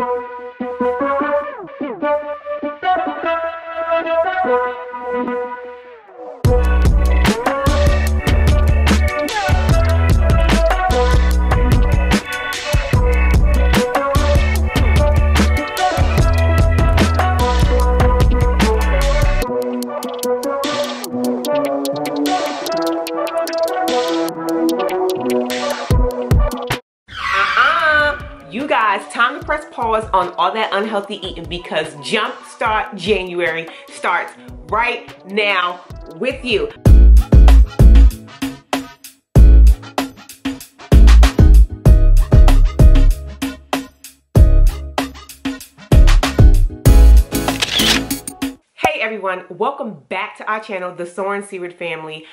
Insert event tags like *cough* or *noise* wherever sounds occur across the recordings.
you press pause on all that unhealthy eating because Jumpstart January starts right now with you. Hey everyone, welcome back to our channel, The Soaring Seaward Family.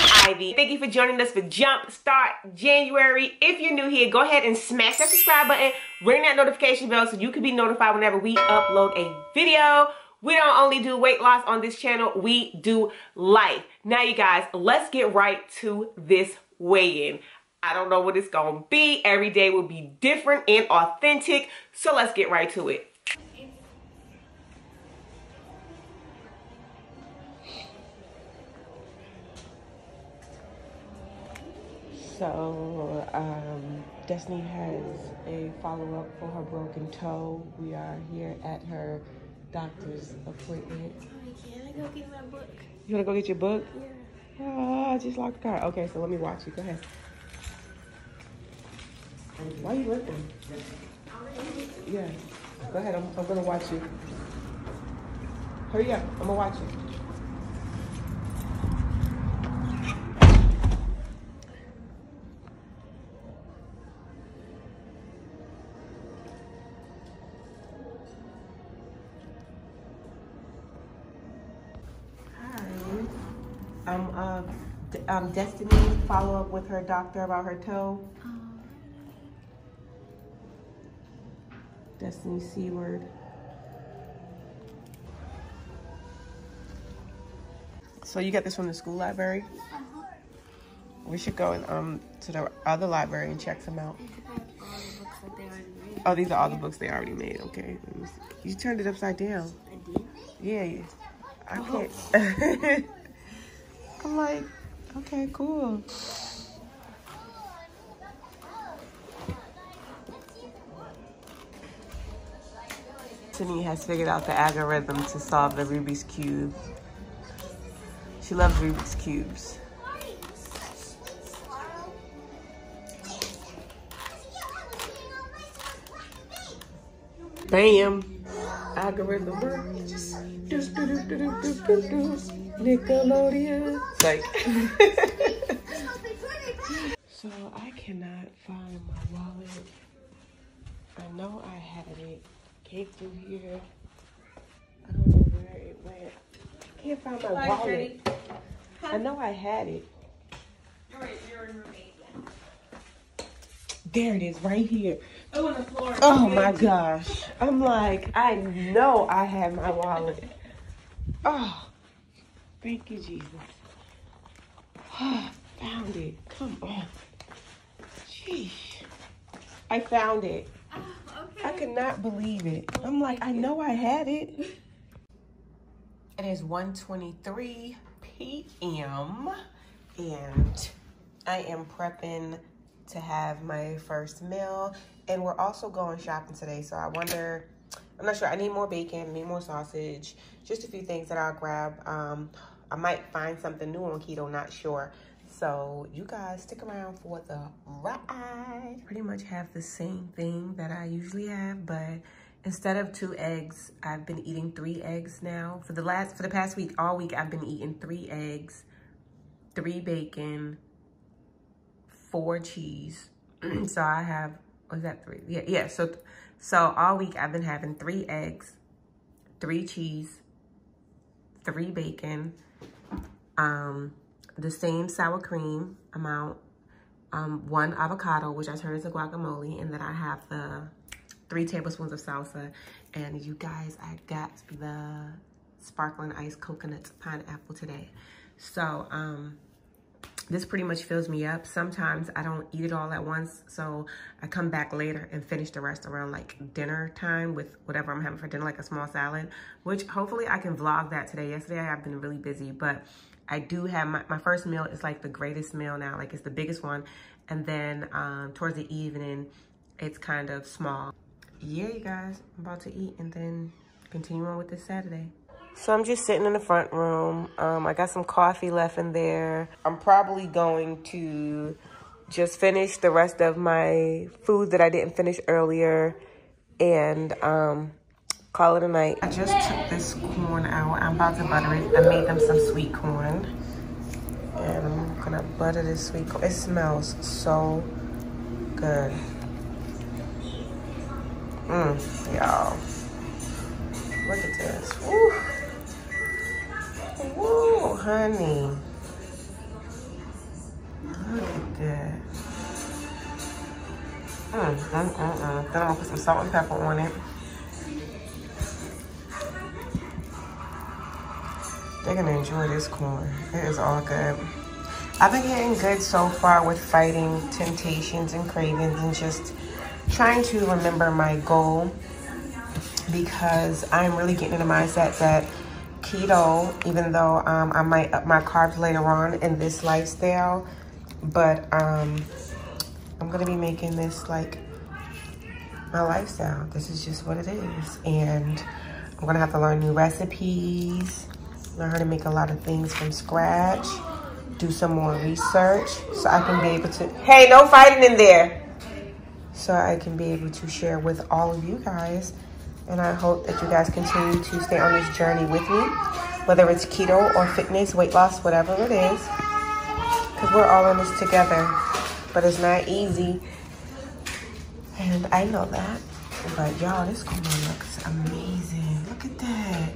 I'm Ivy. Thank you for joining us for Jump Start January. If you're new here, go ahead and smash that subscribe button, ring that notification bell so you can be notified whenever we upload a video. We don't only do weight loss on this channel, we do life. Now you guys, let's get right to this weigh-in. I don't know what it's gonna be. Every day will be different and authentic. So let's get right to it. So, um, Destiny has a follow up for her broken toe. We are here at her doctor's appointment. Can I go get my book? You wanna go get your book? Yeah. Oh, I just locked the car. Okay, so let me watch you. Go ahead. Why are you looking? Yeah. Go ahead. I'm, I'm gonna watch you. Hurry up. I'm gonna watch you. Um, Destiny. Follow up with her doctor about her toe. Um, Destiny Seaward. So you got this from the school library? We should go and um to the other library and check them out. Oh, these are all the books they already made. Okay. Let me see. You turned it upside down. I did. Yeah. yeah. I can't. *laughs* I'm like, okay, cool. Tiffany has figured out the algorithm to solve the Rubik's Cube. She loves Rubik's Cubes. Bam! Algorithm Nickelodeon. Like. *laughs* so I cannot find my wallet. I know I had it. Came through here. I don't know where it went. I can't find my wallet. I know I had it. There it is, right here. Oh, on the floor. Oh my gosh. I'm like, I know I had my wallet. Oh, thank you, Jesus. *sighs* found it. Come on. Jeez. I found it. Oh, okay. I could not believe it. I'm like, I know I had it. It is 1.23 p.m. and I am prepping to have my first meal. And we're also going shopping today. So I wonder, I'm not sure. I need more bacon, I need more sausage, just a few things that I'll grab. Um, I might find something new on keto, not sure. So you guys stick around for the ride. Pretty much have the same thing that I usually have, but instead of two eggs, I've been eating three eggs now. For the last, for the past week, all week, I've been eating three eggs, three bacon, four cheese. *clears throat* so I have, was that three? Yeah, yeah. So, so all week I've been having three eggs, three cheese, three bacon, um, the same sour cream amount, um, one avocado, which I turn into guacamole, and then I have the three tablespoons of salsa. And you guys, I got the sparkling ice coconut pineapple today. So, um, this pretty much fills me up. Sometimes I don't eat it all at once, so I come back later and finish the rest around like dinner time with whatever I'm having for dinner, like a small salad, which hopefully I can vlog that today. Yesterday I have been really busy, but I do have my, my first meal is like the greatest meal now, like it's the biggest one. And then um, towards the evening, it's kind of small. Yeah, you guys, I'm about to eat and then continue on with this Saturday. So I'm just sitting in the front room. Um, I got some coffee left in there. I'm probably going to just finish the rest of my food that I didn't finish earlier and um, call it a night. I just took this corn out. I'm about to butter it. I made them some sweet corn. And I'm gonna butter this sweet corn. It smells so good. Mmm, y'all. Look at this. Woo. Whoa, honey. Look at that. Mm, mm, mm, mm. Then I'm gonna put some salt and pepper on it. They're gonna enjoy this corn. It is all good. I've been getting good so far with fighting temptations and cravings and just trying to remember my goal because I'm really getting in the mindset that keto, even though um, I might up my carbs later on in this lifestyle, but um, I'm gonna be making this like my lifestyle. This is just what it is. And I'm gonna have to learn new recipes, learn how to make a lot of things from scratch, do some more research so I can be able to, hey, no fighting in there. So I can be able to share with all of you guys and I hope that you guys continue to stay on this journey with me, whether it's keto or fitness, weight loss, whatever it is, because we're all in this together. But it's not easy, and I know that. But y'all, this corn looks amazing. Look at that.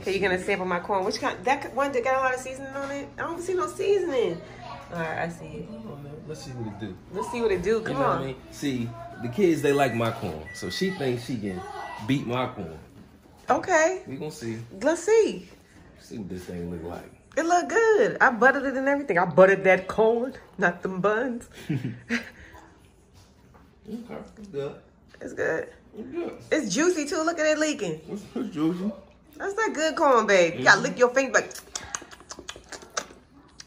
Okay, you're gonna sample my corn. Which kind? That one that got a lot of seasoning on it? I don't see no seasoning. All right, I see it. Let's see what it do. Let's see what it do. Come you know on. What I mean? See, the kids they like my corn, so she thinks she can beat my corn. Okay. We gonna see. Let's see. See what this thing look like. It look good. I buttered it and everything. I buttered that corn, not them buns. *laughs* Okay, it's good. It's good. It's good. It's juicy too. Look at it leaking. It's, it's juicy. That's that good corn, babe. You gotta mm-hmm. lick your finger like.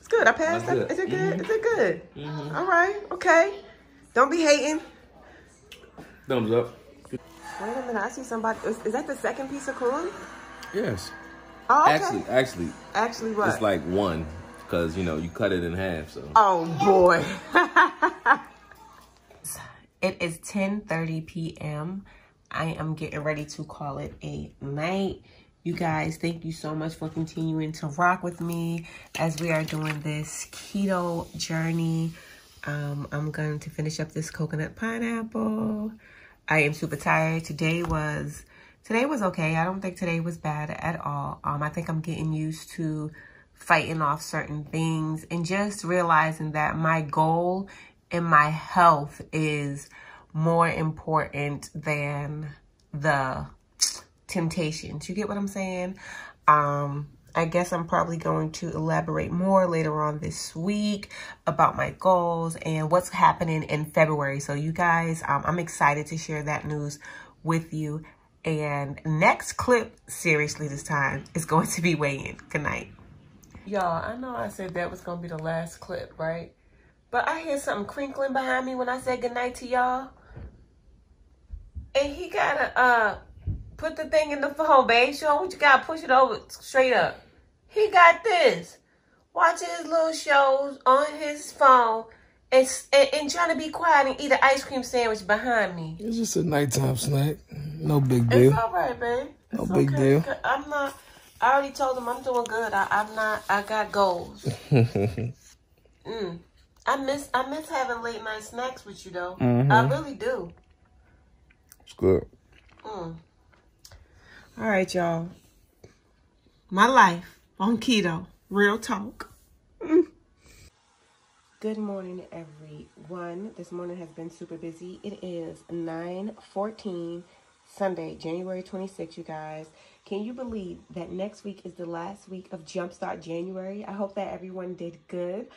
It's good. I passed That's good. Is it good? Mhm. Is it good? Mhm. All right. Okay. Don't be hating. Thumbs up. Wait a minute. I see somebody. Is, is that the second piece of corn? Yes. Oh, okay. Actually, actually, Actually, what? it's like one, cause you know you cut it in half. So Oh boy. *laughs* it is 10:30 p.m. I am getting ready to call it a night. You guys, thank you so much for continuing to rock with me as we are doing this keto journey. Um, I'm going to finish up this coconut pineapple. I am super tired. Today was today was okay. I don't think today was bad at all. Um, I think I'm getting used to fighting off certain things and just realizing that my goal in my health is more important than the temptations. You get what I'm saying? Um, I guess I'm probably going to elaborate more later on this week about my goals and what's happening in February. So you guys, um, I'm excited to share that news with you. And next clip, seriously this time, is going to be weighing. Good night. Y'all, I know I said that was going to be the last clip, right? But I hear something crinkling behind me when I said goodnight to y'all. And he got a, uh put the thing in the phone, babe. Show what you got. Push it over straight up. He got this. Watching his little shows on his phone and, and, and trying to be quiet and eat an ice cream sandwich behind me. It's just a nighttime snack. No big deal. It's all right, babe. No It's big okay. deal. I'm not. I already told him I'm doing good. I, I'm not. I got goals. *laughs* mm. I miss. I miss having late night snacks with you though. I really do. It's good. Mm. All right, y'all. My life on keto. Real talk. Good morning, everyone. This morning has been super busy. It is 9:14 Sunday, January 26th, you guys. Can you believe that next week is the last week of Jumpstart January? I hope that everyone did good.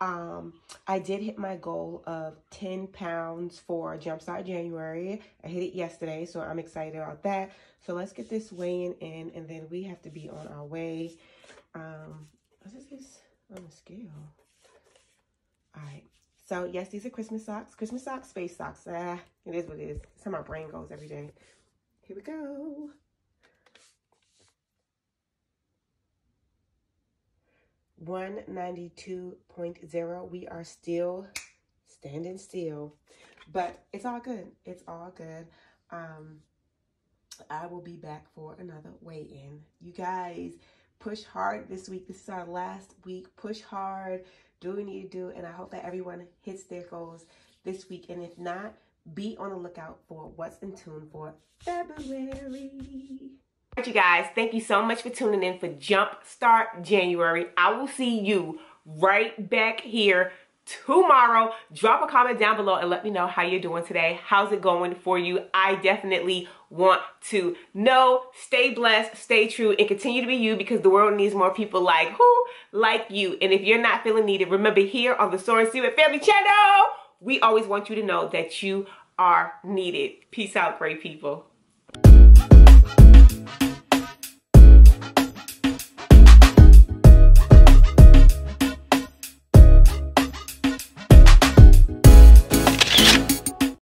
Um, I did hit my goal of 10 pounds for Jumpstart January. I hit it yesterday, so I'm excited about that. So let's get this weighing in, and then we have to be on our way. Um, what is this on the scale? All right. So, yes, these are Christmas socks. Christmas socks, space socks. Ah, it is what it is. That's how my brain goes every day. Here we go. 192.0. We are still standing still, but it's all good. It's all good. Um, I will be back for another weigh-in. You guys push hard this week. This is our last week. Push hard. Do what you need to do. And I hope that everyone hits their goals this week. And if not, be on the lookout for what's in tune for February you guys, thank you so much for tuning in for Jump Start January. I will see you right back here tomorrow. Drop a comment down below and let me know how you're doing today. How's it going for you? I definitely want to know. Stay blessed, stay true, and continue to be you because the world needs more people like who? Like you. And if you're not feeling needed, remember here on the Soaring Seaward Family channel, we always want you to know that you are needed. Peace out, great people.